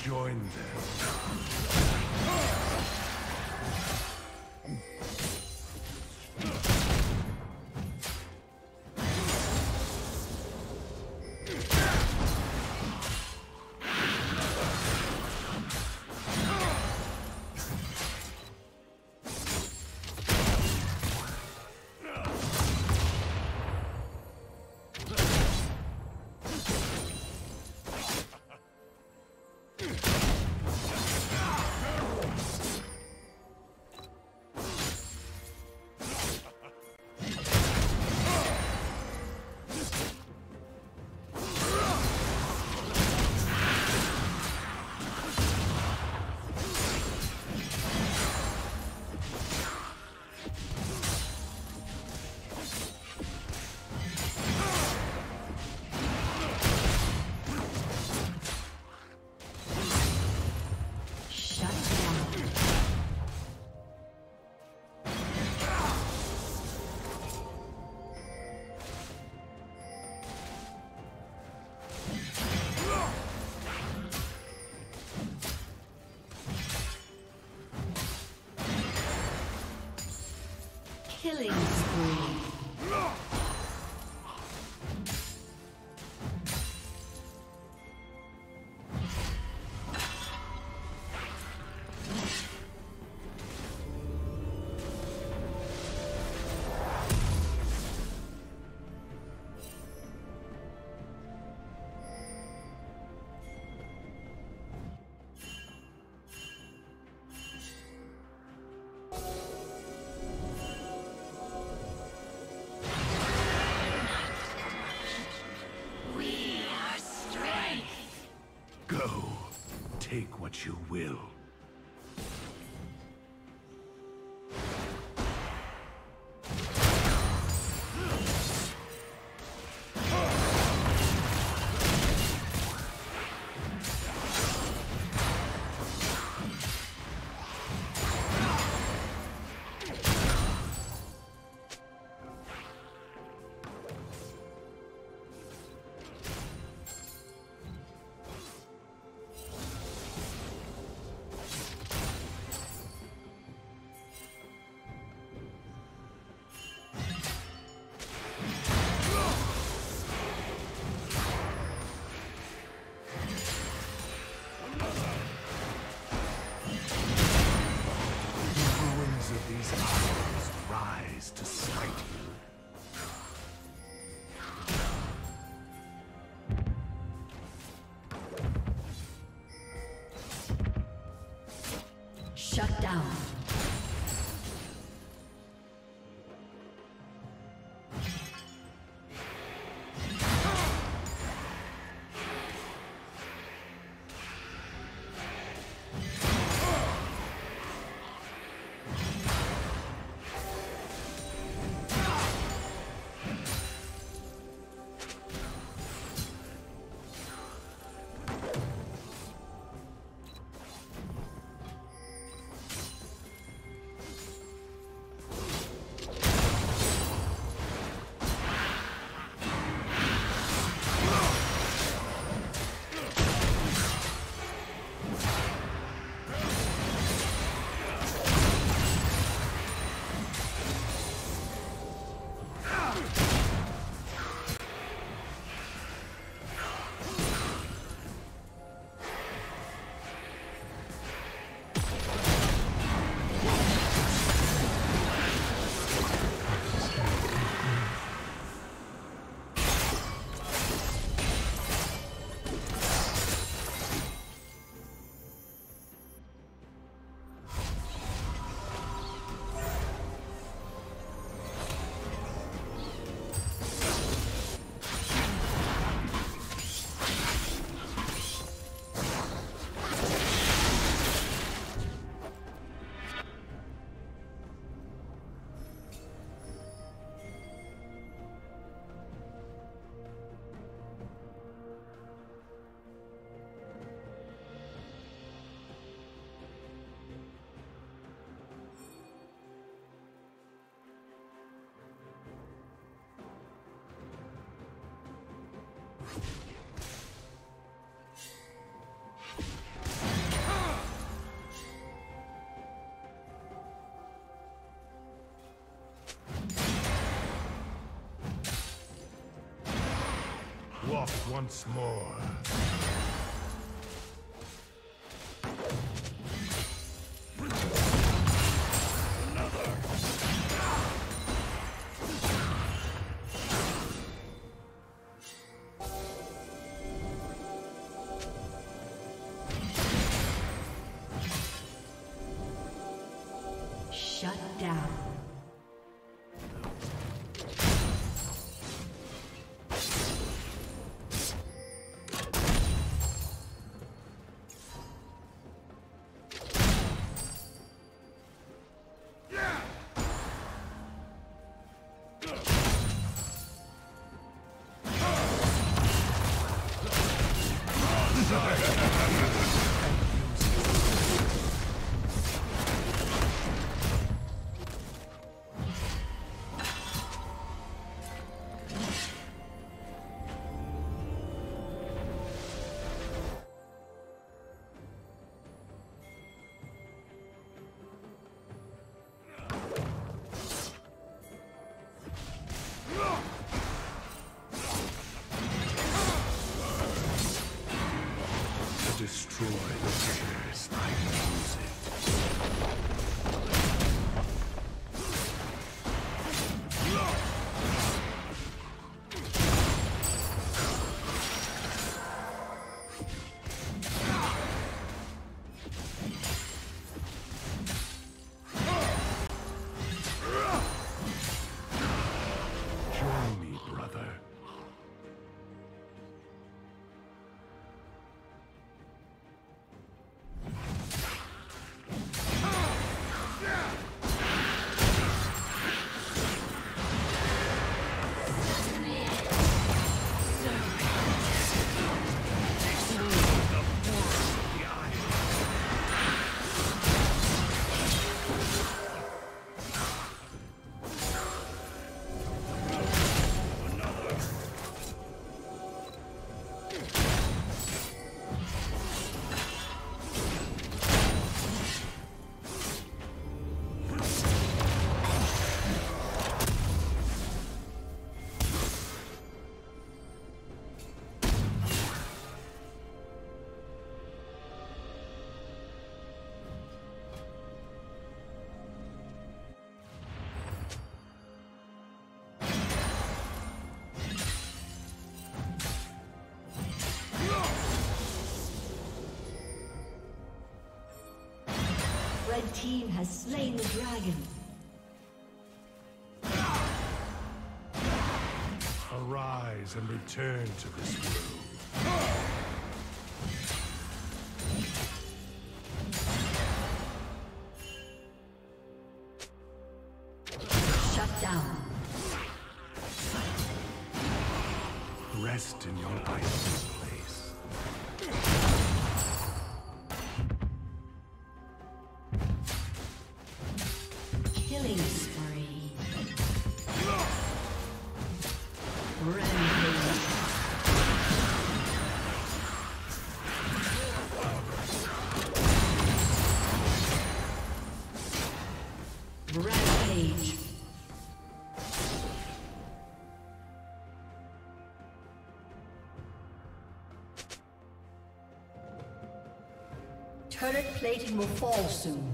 Join them? What you will. rise to smite you. Walk once more. Team has slain the dragon. Arise and return to this world. Killing spree. Rampage. Rampage. Turret plating will fall soon.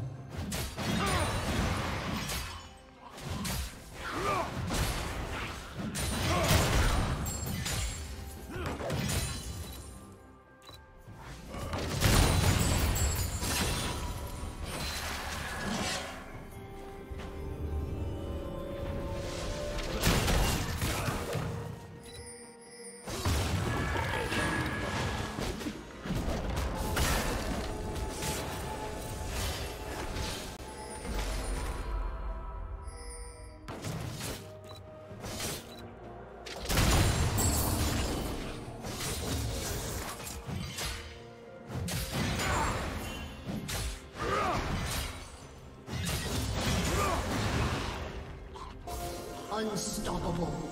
Unstoppable.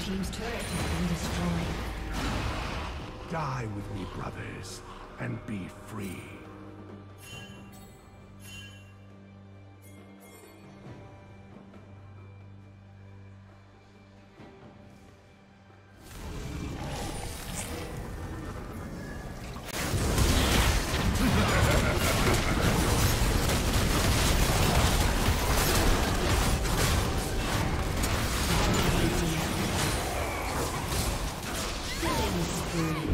Team's turret has been destroyed. Die with me, brothers, and be free. Killing spree.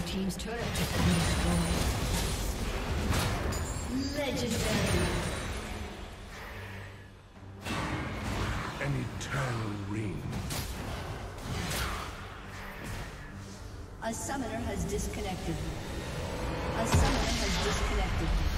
Blue team's turret has been destroyed. Legendary. An eternal ring. A summoner has disconnected. A summoner has disconnected.